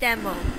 Demo.